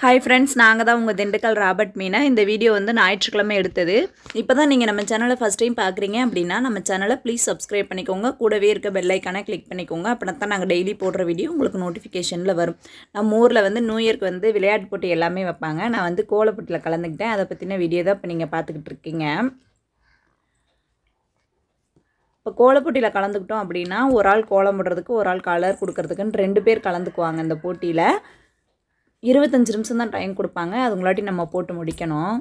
Hi friends நாங்கள் தான் உங்கள் திண்டுக்கல் ராபர்ட் மீனா. இந்த வீடியோ வந்து ஞாயிற்றுக்கிழமை எடுத்தது. இப்போ தான் நீங்கள் நம்ம சேனலை ஃபஸ்ட் டைம் பார்க்குறீங்க அப்படின்னா நம்ம சேனலை ப்ளீஸ் சப்ஸ்கிரைப் பண்ணிக்கோங்க. கூடவே இருக்க பெல்லைக்கான கிளிக் பண்ணிக்கோங்க. அப்படின்னா தான் நாங்கள் டெய்லி போடுற வீடியோ உங்களுக்கு நோட்டிஃபிகேஷனில் வரும். நம்ம ஊரில் வந்து நியூ இயர்க்கு வந்து விளையாட்டு போட்டி எல்லாமே வைப்பாங்க. நான் வந்து கோலப்பட்டியில் கலந்துக்கிட்டேன். அதை பற்றின வீடியோ தான் இப்போ நீங்கள் பார்த்துக்கிட்டு இருக்கீங்க. இப்போ கோலப்போட்டியில் கலந்துக்கிட்டோம் அப்படின்னா ஒரு ஆள் கோலம் போடுறதுக்கு ஒரு ஆள் கலர் கொடுக்கறதுக்குன்னு ரெண்டு பேர் கலந்துக்குவாங்க இந்த போட்டியில். இருபத்தஞ்சி நிமிஷம் தான் டைம் கொடுப்பாங்க அதுங்களாட்டி நம்ம போட்டு முடிக்கணும்.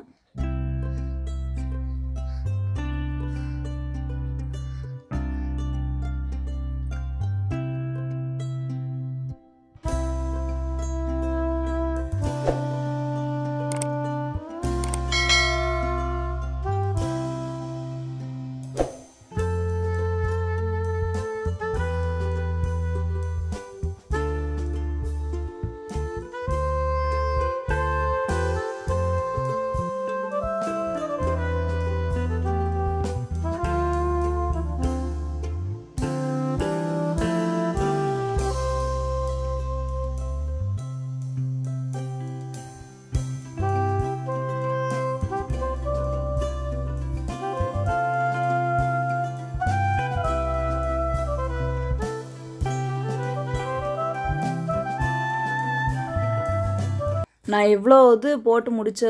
நான் இவ்வளோ இது போட்டு முடிச்ச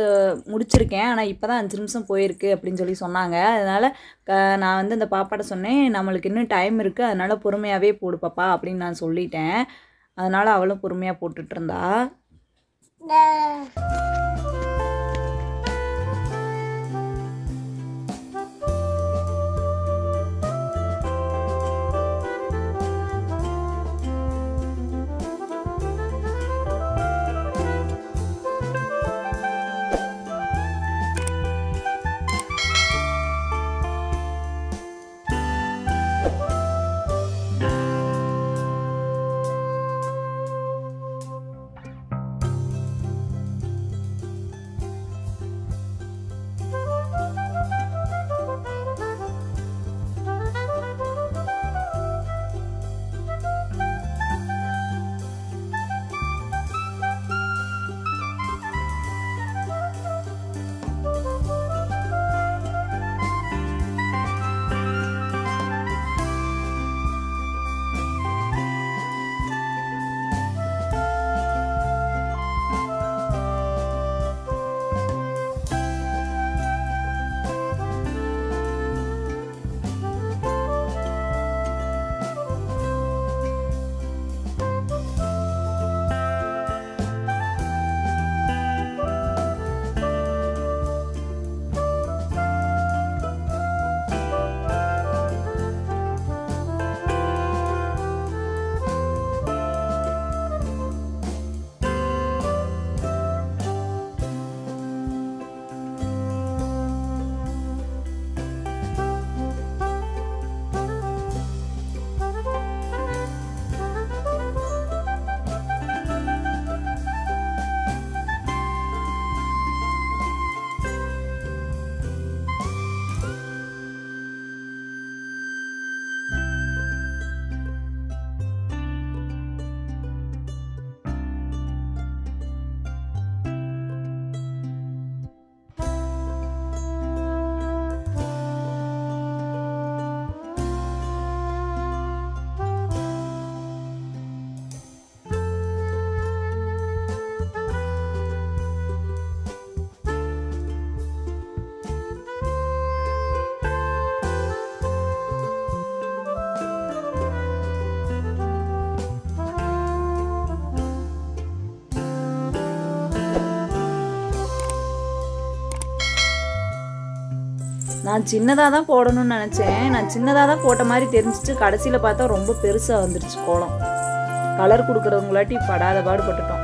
முடிச்சிருக்கேன். ஆனால் இப்போ தான் அஞ்சு நிமிஷம் போயிருக்கு அப்படின்னு சொல்லி சொன்னாங்க. அதனால் க- நான் வந்து இந்த பாப்பாட்ட சொன்னேன் நம்மளுக்கு இன்னும் டைம் இருக்குது அதனால் பொறுமையாகவே போடு பாப்பா அப்படின்னு நான் சொல்லிட்டேன். அதனால் அவளும் பொறுமையாக போட்டுட்டு நான் சின்னதாக தான் போடணும்னு நினச்சேன். நான் சின்னதாக தான் போட்ட மாதிரி தெரிஞ்சிச்சு. கடைசியில் பார்த்தா ரொம்ப பெருசாக வந்துருச்சு கோலம். கலர் கொடுக்குறவங்களாட்டி படாத பாடுபட்டுட்டோம்.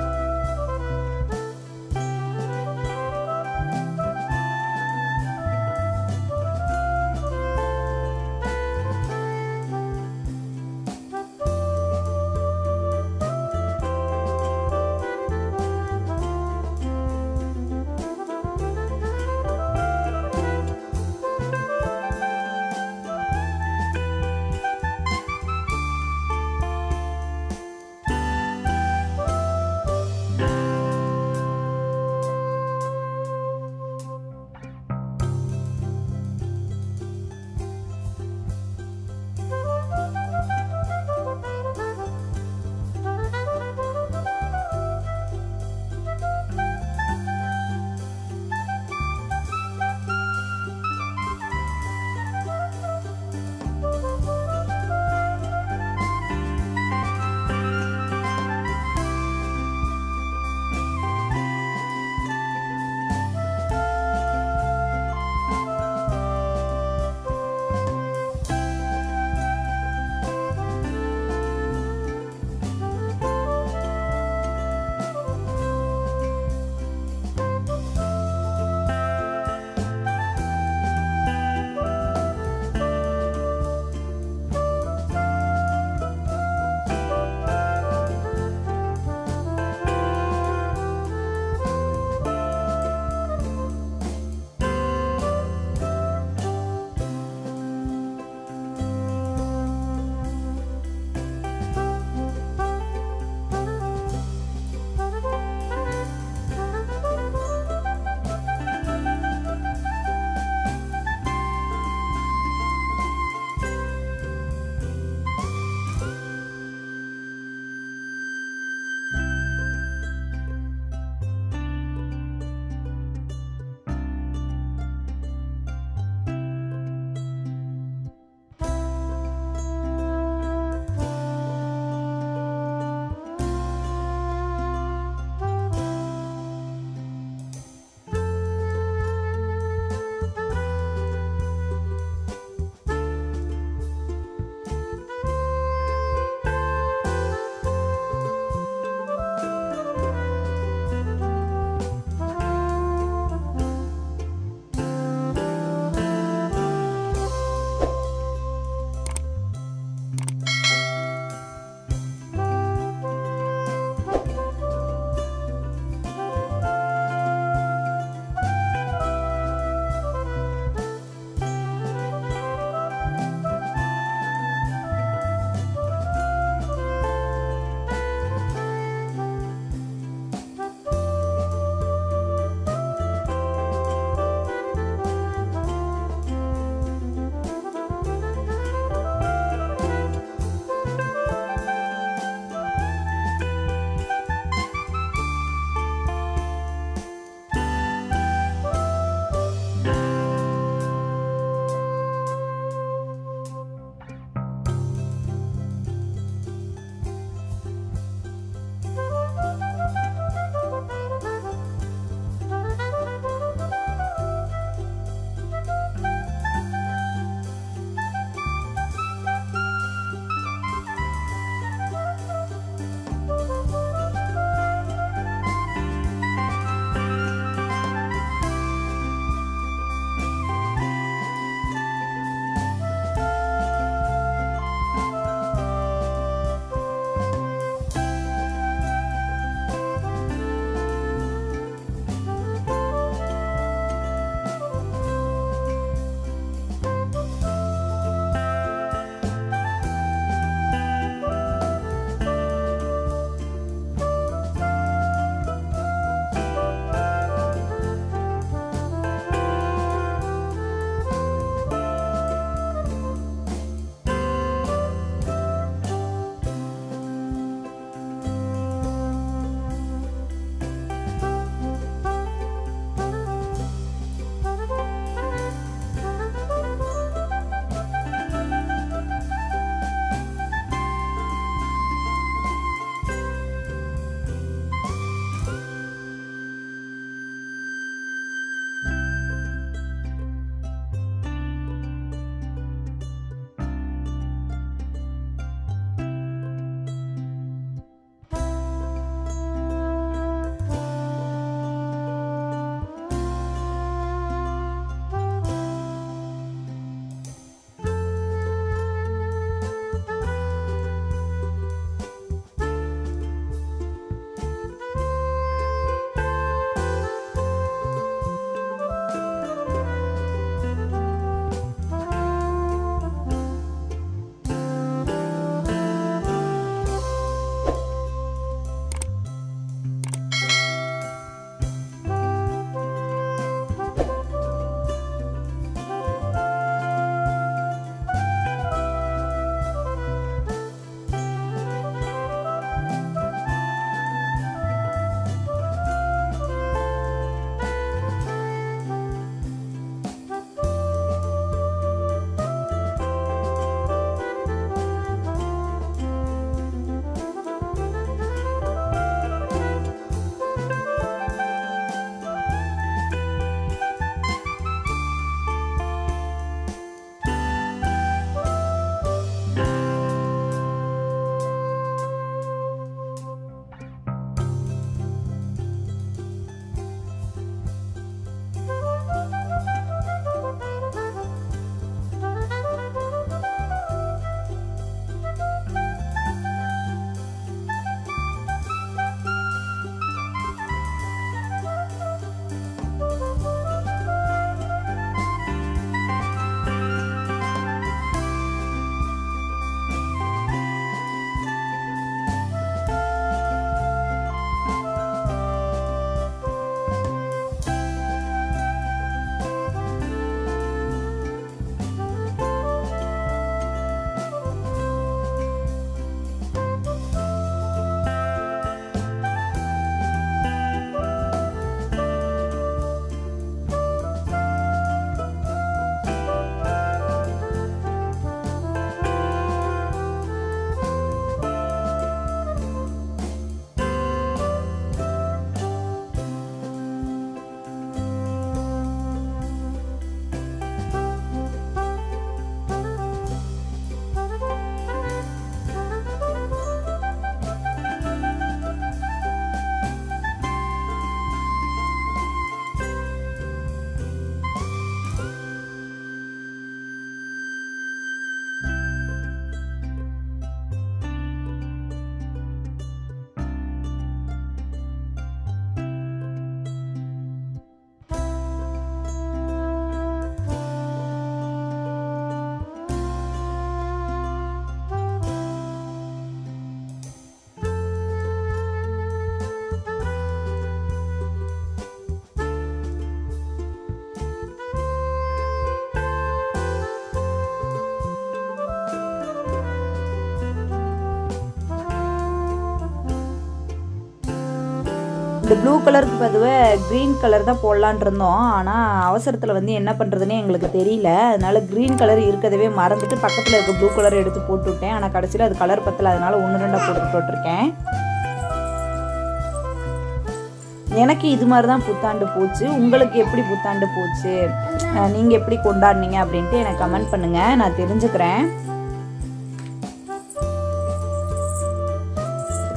இந்த ப்ளூ கலருக்கு பதுவாக க்ரீன் கலர் தான் போடலான் இருந்தோம். ஆனால் அவசரத்தில் வந்து என்ன பண்ணுறதுனே எங்களுக்கு தெரியல. அதனால் க்ரீன் கலர் இருக்கிறதவே மறந்துட்டு பக்கத்தில் இருக்க ப்ளூ கலர் எடுத்து போட்டு விட்டேன் ஆனால் கடைசியில் அது கலர் பத்தல. அதனால் ஒன்று ரெண்டாக போட்டு போட்டிருக்கேன். எனக்கு இது மாதிரி தான் புத்தாண்டு போச்சு. உங்களுக்கு எப்படி புத்தாண்டு போச்சு? நீங்கள் எப்படி கொண்டாடினீங்க அப்படின்ட்டு எனக்கு கமெண்ட் பண்ணுங்கள் நான் தெரிஞ்சுக்கிறேன்.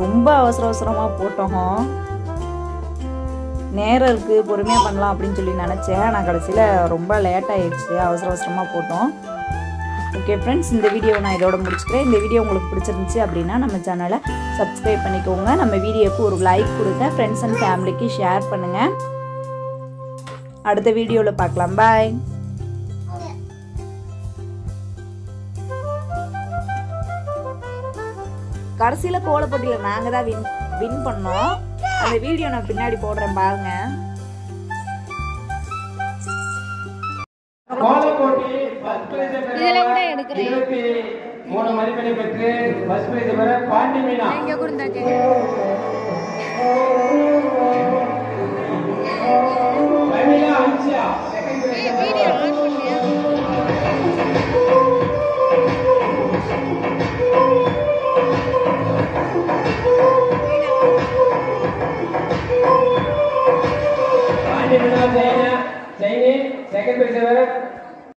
ரொம்ப அவசர அவசரமாக போட்டோம். நேரம் இருக்குது பொறுமையாக பண்ணலாம் அப்படின்னு சொல்லி நினச்சேன். நான் கடைசியில் ரொம்ப லேட் ஆகிடுச்சு அவசர அவசரமாக போட்டோம். ஓகே ஃப்ரெண்ட்ஸ் இந்த வீடியோவை நான் இதோட முடிச்சுக்கிறேன். இந்த வீடியோ உங்களுக்கு பிடிச்சிருந்துச்சு அப்படின்னா நம்ம சேனலை சப்ஸ்கிரைப் பண்ணிக்கோங்க. நம்ம வீடியோக்கு ஒரு லைக் கொடுங்க. ஃப்ரெண்ட்ஸ் அண்ட் ஃபேமிலிக்கு ஷேர் பண்ணுங்கள் அடுத்த வீடியோவில் பார்க்கலாம். பாய் கடைசியில் கோல போட்டியில் நாங்கள் தான் வின் வின் பண்ணோம். அந்த வீடியோ நான் பின்னாடி போடுறேன் பாருங்க. பிரைஸ் பெற்ற இருபத்தி மூணு மதிப்பெண்ணை பெற்று ஃபர்ஸ்ட் பிரைஸ் பெற Pandi Meena. Pramila Ansiya second Pandi Meena Jaina Jaini second prize பெற